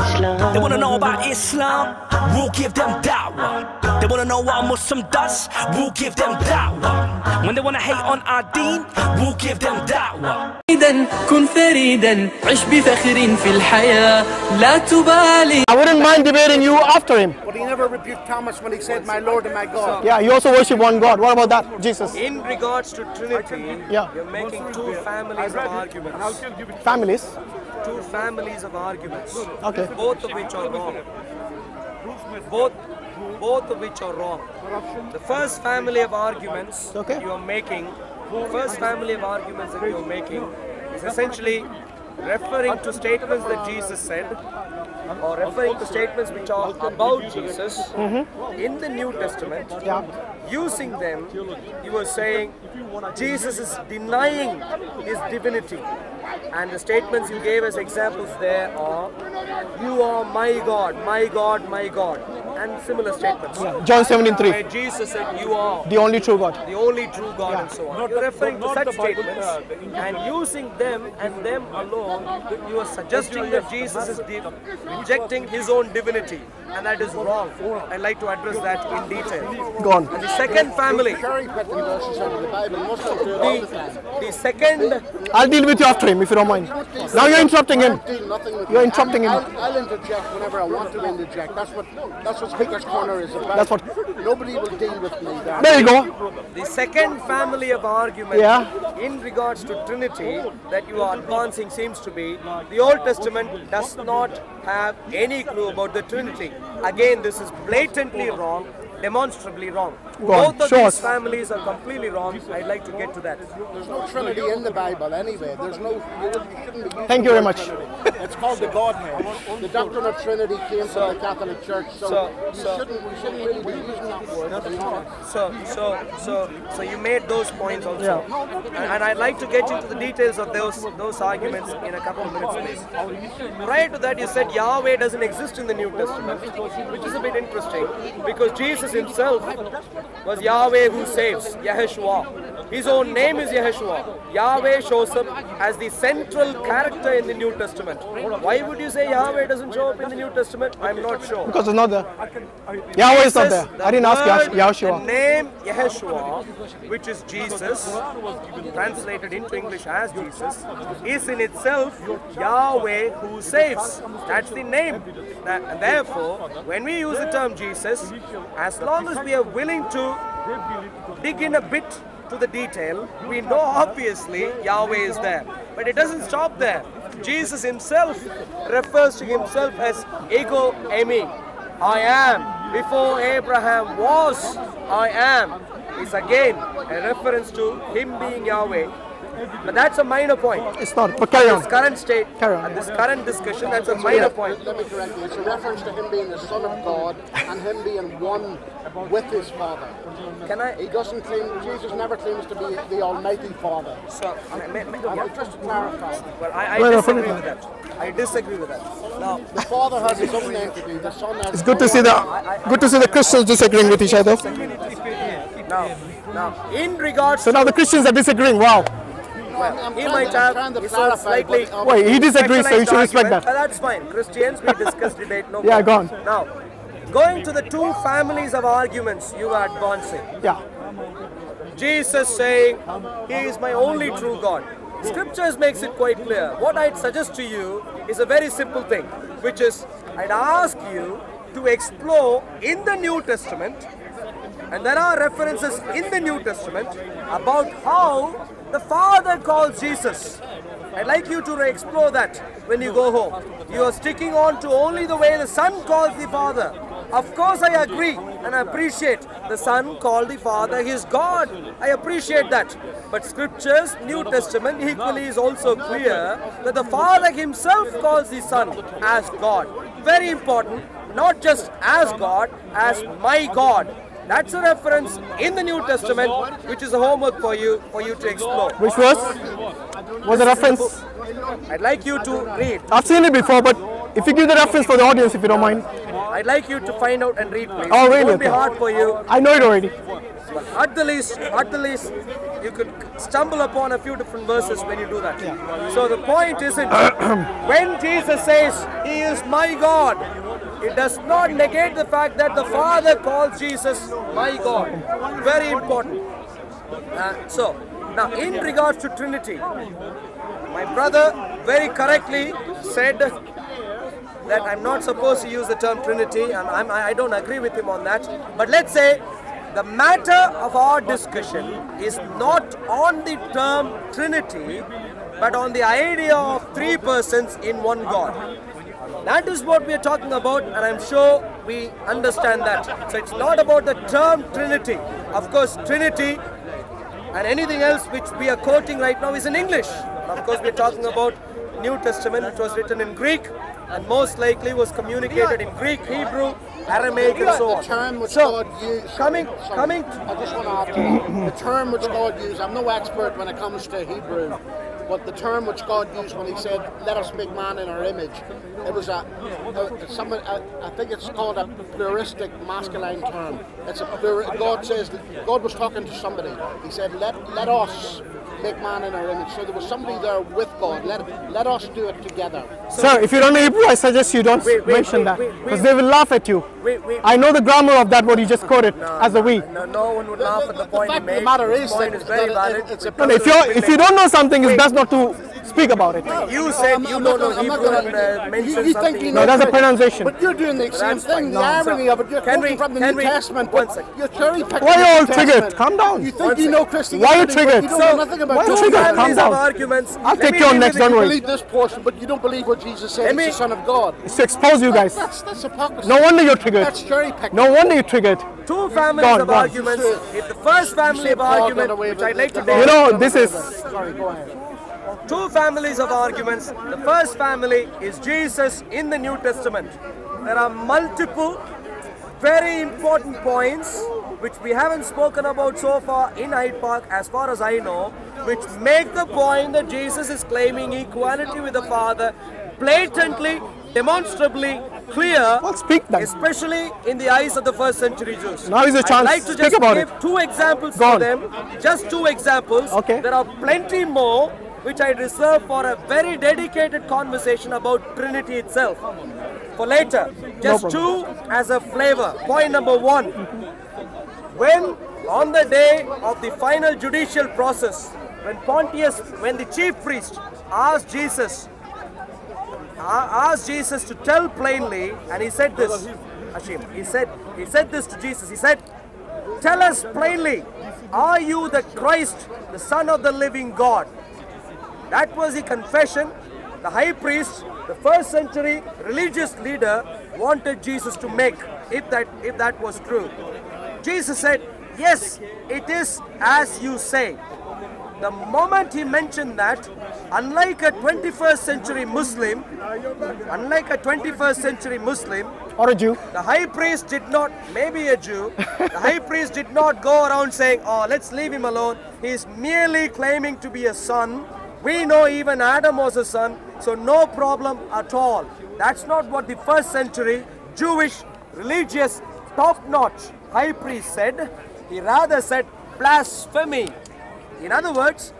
They wanna know about Islam, we'll give them da'wah. They wanna know what a Muslim does, we'll give them da'wah. When they wanna hate on our deen, we'll give them da'wah. فريدا كن فريدا عش بفخر في الحياة لا تبالي I wouldn't mind debating you after him. But he never rebuked Thomas when he said, My Lord and my God. Yeah, you also worship one God. What about that? Jesus. In regards to Trinity, Yeah. you're making two families of arguments. Families. Two families of arguments. Okay. Both of which are wrong. Both, both of which are wrong. The first family of arguments Okay. you are making, the first family of arguments that you are making is essentially referring to statements that Jesus said or referring to statements which are about Jesus mm-hmm. in the New Testament. Yeah. Using them, you were saying Jesus is denying his divinity. And the statements you gave as examples there are, You are my God, my God, my God, and similar statements. John 17 3. Where Jesus said, You are The only true God. the only true God and so on. You're referring to such statements and using them and them alone, you are suggesting that Jesus is de- rejecting his own divinity and that is wrong. I'd like to address that in detail. Go on. And the second family, Cherry picking verses out of the Bible. Muslims do it all the the, time. the second I'll deal with you after him if you don't mind. Now you're interrupting him. Deal nothing with You're interrupting him. I'll, I'll interject whenever I want to interject. That's what that's what Speaker's Corner is about. That's what- Nobody will deal with me. There. There you go. The second family of argument Yeah. in regards to Trinity that you are advancing seems to be the Old Testament does not have any clue about the Trinity. Again, this is blatantly wrong, demonstrably wrong. Go Both of show these families are completely wrong. I'd like to get to that. There's no Trinity in the Bible anyway. There's no. You, you shouldn't be using Thank you very much. It's called the Godhead. The doctrine of Trinity came from the Catholic Church, so, so- you so- shouldn't. We shouldn't really be using that word. To be honest. So, so, so, so you made those points also, and, and I'd like to get into the details of those those arguments in a couple of minutes, please. Prior to that, you said Yahweh doesn't exist in the New Testament, which is a bit interesting because Jesus himself was Yahweh who saves, Yeshua. His own name is Yeshua. Yahweh shows up as the central character in the New Testament. Why would you say Yahweh doesn't show up in the New Testament? I'm not sure. Because it's not there. Yahweh is not there. I didn't ask Yash- The name Yeshua, which is Jesus, translated into English as Jesus, is in itself Yahweh who saves. That's the name. And therefore, when we use the term Jesus, as long as we are willing to dig in a bit to the detail, we know obviously Yahweh is there. But it doesn't stop there. Jesus himself refers to himself as ego eimi. I am. Before Abraham was, I am. Is again a reference to him being Yahweh. But that's a minor point. It's not. But carry This on. current state, Carry on. and this current discussion, that's a minor point. Let me correct you. It's a reference to him being the Son of God and him being one with his Father. Can I? He doesn't claim. Jesus never claims to be the Almighty Father. So, ma- ma- I yeah. just to clarify. Well, I, I Well, disagree with that. I disagree with that. Now, The Father has his own entity. The Son has. It's good to see the good to see the Christians disagreeing with each other. Now, now, in regards So now the Christians are disagreeing. Wow. Well, he might have trying to his own clarify, slightly but, um, Wait, he disagrees, so you should respect that. but that's fine. Christians, we discuss debate, no Yeah, problem. go on. Now, going to the two families of arguments you are advancing. Yeah. Jesus saying, He is my only true God. Scriptures makes it quite clear. What I'd suggest to you is a very simple thing, which is I'd ask you to explore in the New Testament, and there are references in the New Testament about how the Father calls Jesus. I'd like you to explore that when you go home. You are sticking on to only the way the Son calls the Father. Of course, I agree and I appreciate the Son called the Father his God. I appreciate that. But Scriptures, New Testament, equally is also clear that the Father himself calls the Son as God. Very important, not just as God, as my God. That's a reference in the New Testament, which is a homework for you for you to explore. Which was? Was a reference? I'd like you to read. I've seen it before, but if you give the reference for the audience, if you don't mind. I'd like you to find out and read, please. Oh, It won't be hard for you. I know it already. But at the least, at the least, you could stumble upon a few different verses when you do that. So the point isn't when Jesus says He is my God, it does not negate the fact that the Father calls Jesus my God. Very important. Uh, so now, in regards to Trinity, my brother very correctly said that I'm not supposed to use the term Trinity, and I'm, I I don't agree with him on that. But let's say the matter of our discussion is not on the term Trinity, but on the idea of three persons in one God. That is what we are talking about, and I'm sure we understand that. So it's not about the term Trinity. Of course, Trinity and anything else which we are quoting right now is in English. Of course, we're talking about New Testament, which was written in Greek, and most likely was communicated in Greek, Hebrew, Aramaic, and so The term which So, God used. coming, sorry, coming. I just want to to that. the term which God used. I'm no expert when it comes to Hebrew, but the term which God used when He said, "Let us make man in our image," it was a, a, some, a I think it's called a pluralistic masculine term. It's a God says God was talking to somebody. He said, "Let let us." Make man in our image. So there was somebody there with God. Let let us do it together. Sir, if you don't know Hebrew, I suggest you don't Wait, wait, mention wait, that because they will laugh at you. Wait, wait. I know the grammar of that what you just quoted as a we. No, no one would laugh at the point fact he of the matter His is point that- is very that valid. it- it's a- No, no, if you if you don't know something, it's best not to speak about it. You said I'm- you I'm don't know gonna- I'm not Hebrew gonna- and uh, you- mentioned you something. No, that's a pronunciation. But you're doing the same That's thing. fine. The irony so- of it, you're can quoting we- from the can New we- Testament, one but you're cherry picking. Why the are you all New triggered? Testament. Calm down. You One think you know Christianity, Why are you triggered? You don't So, know nothing about why are you two triggered? Calm families of down. arguments. I'll take me you on next, with don't You believe this portion, but you don't believe what Jesus said. He's the Son of God. It's to expose you guys. That's that's hypocrisy. No wonder you're triggered. That's cherry picking. No wonder you're triggered. Two families Go on, of arguments. If the first family of argument, which I'd like to You know, this is Sorry, go ahead. Two families of arguments. The first family is Jesus in the New Testament. There are multiple very important points which we haven't spoken about so far in Hyde Park, as far as I know, which make the point that Jesus is claiming equality with the Father blatantly, demonstrably clear, Well, speak then. especially in the eyes of the first century Jews. Now is your I'd like to just give it. two examples Go for them, just two examples. Okay. There are plenty more which I reserve for a very dedicated conversation about Trinity itself. For later, just two as a flavor. Point number one. When on the day of the final judicial process, when Pontius, when the chief priest asked Jesus, asked Jesus to tell plainly, and he said this, Ashim, he said, he said this to Jesus. He said, Tell us plainly, are you the Christ, the Son of the living God? That was the confession the high priest, the first century religious leader, wanted Jesus to make, if that if that was true. Jesus said, Yes, it is as you say. The moment he mentioned that, unlike a 21st century Muslim, unlike a 21st century Muslim, or a Jew. the high priest did not, maybe a Jew, the high priest did not go around saying, oh, let's leave him alone. He is merely claiming to be a son. We know even Adam was a son, so no problem at all. That's not what the first century Jewish, religious, top notch high priest said. He rather said blasphemy. In other words,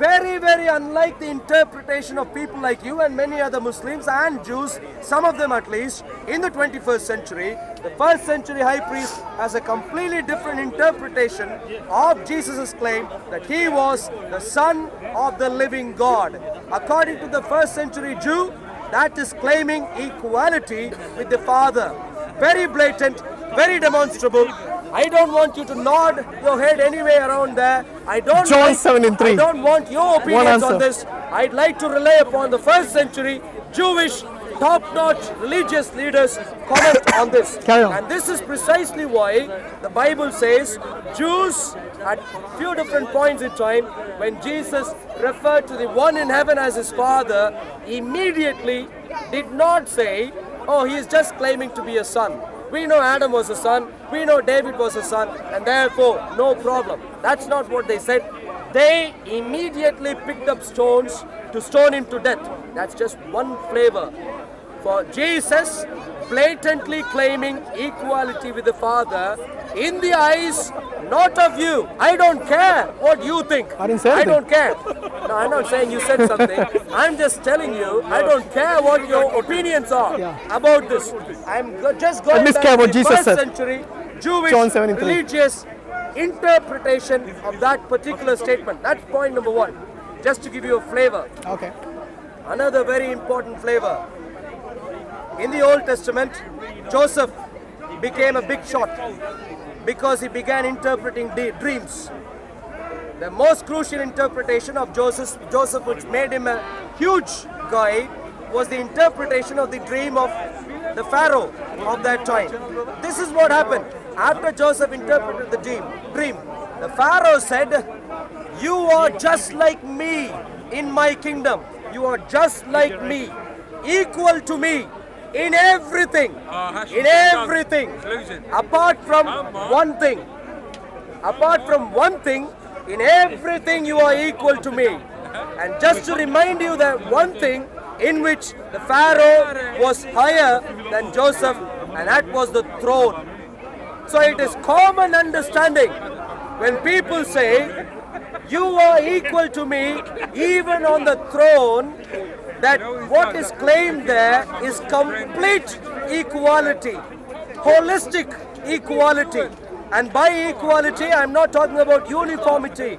very, very unlike the interpretation of people like you and many other Muslims and Jews, some of them at least, in the 21st century, the first century high priest has a completely different interpretation of Jesus' claim that he was the Son of the living God. According to the first century Jew, that is claiming equality with the Father. Very blatant, very demonstrable. I don't want you to nod your head anywhere around there. I don't John like- 7 and 3. I don't want your opinions on this. I'd like to rely upon the first century Jewish top-notch religious leaders comment on this. Carry on. And this is precisely why the Bible says Jews at few different points in time when Jesus referred to the one in heaven as his father immediately did not say oh he is just claiming to be a son we know Adam was a son. We know David was a son. And therefore no problem. That's not what they said. They immediately picked up stones to stone him to death. That's just one flavor for Jesus blatantly claiming equality with the Father in the eyes not of you. I don't care what you think. I didn't say I don't care. No, I'm not saying you said something. I'm just telling you, I don't care what your opinions are Yeah. about this. I'm go- just going back to what the Jesus first said. century Jewish John 7 and three. religious interpretation of that particular statement. That's point number one. Just to give you a flavor. Okay. Another very important flavor. In the Old Testament, Joseph became a big shot because he began interpreting dreams. The most crucial interpretation of Joseph, Joseph, which made him a huge guy, was the interpretation of the dream of the Pharaoh of that time. This is what happened. After Joseph interpreted the dream, dream, the Pharaoh said, You are just like me in my kingdom. You are just like me, equal to me in everything. In everything. Apart from one thing. Apart from one thing, in everything you are equal to me. And just to remind you that one thing in which the Pharaoh was higher than Joseph, and that was the throne. So it is common understanding when people say, You are equal to me, even on the throne, that what is claimed there is complete equality, holistic equality. And by equality, I'm not talking about uniformity.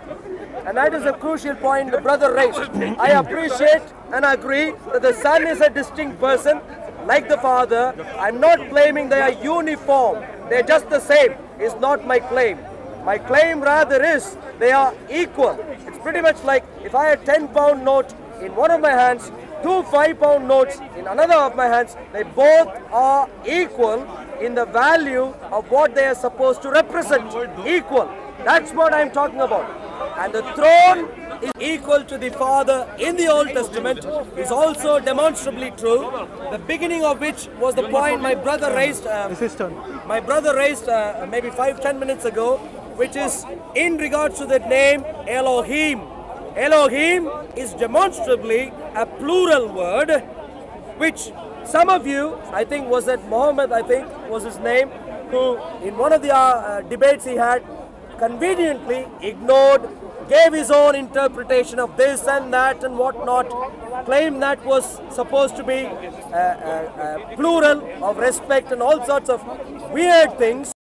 And that is a crucial point the brother raised. I appreciate and agree that the son is a distinct person, like the father. I'm not claiming they are uniform. They're just the same. Is not my claim. My claim rather is they are equal. It's pretty much like if I had 10 pound note in one of my hands, two 5 pound notes in another of my hands, they both are equal in the value of what they are supposed to represent. Equal. That's what I'm talking about. And the throne is equal to the Father in the Old Testament is also demonstrably true. The beginning of which was the point my brother raised. um, It's his turn. my brother raised uh, maybe five ten minutes ago, which is in regards to the name Elohim. Elohim is demonstrably a plural word, which some of you, I think, was that Muhammad, I think, was his name, who in one of the uh, uh, debates he had conveniently ignored, gave his own interpretation of this and that and whatnot, claimed that was supposed to be a, a, a plural of respect and all sorts of weird things.